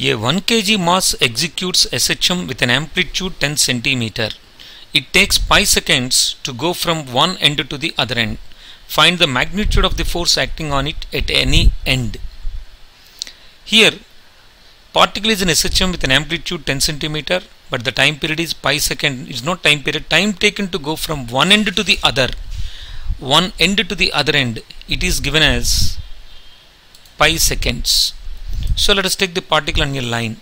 A 1 kg mass executes SHM with an amplitude 10 cm. It takes pi seconds to go from one end to the other end. Find the magnitude of the force acting on it at any end. Here, particle is in SHM with an amplitude 10 cm, but the time period is pi second. It's not time period. Time taken to go from one end to the other, one end to the other end. It is given as pi seconds. So let us take the particle on a line.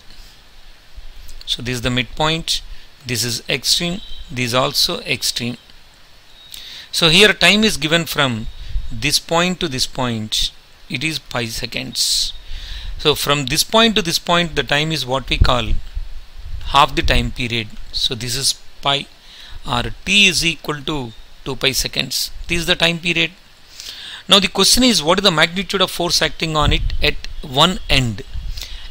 So this is the midpoint. This is extreme. This is also extreme. So here time is given from this point to this point. It is pi seconds. So from this point to this point the time is what we call half the time period. So this is pi or t is equal to 2 pi seconds. This is the time period. Now the question is what is the magnitude of force acting on it at one end.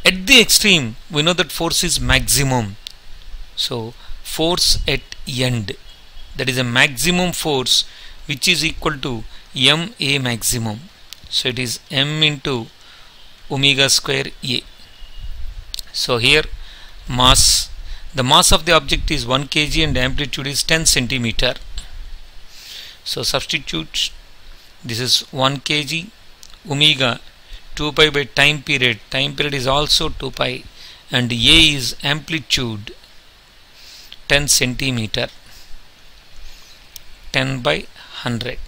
At the extreme we know that force is maximum. So force at end that is a maximum force which is equal to m a maximum. So it is m into omega square a. So here mass the mass of the object is 1 kg and amplitude is 10 centimeter. So substitute this is 1 kg. Omega 2 pi by time period. Time period is also 2 pi. And a is amplitude 10 centimeter. 10 by 100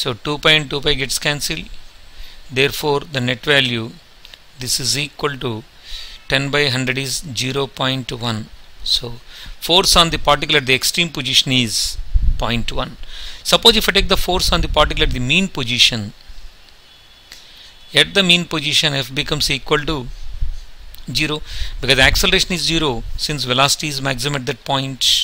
so 2 pi and 2 pi gets cancelled. Therefore the net value this is equal to 10 by 100 is 0.1 so force on the particle at the extreme position is 0.1 suppose if I take the force on the particle at the mean position at the mean position f becomes equal to 0 because acceleration is 0 since velocity is maximum at that point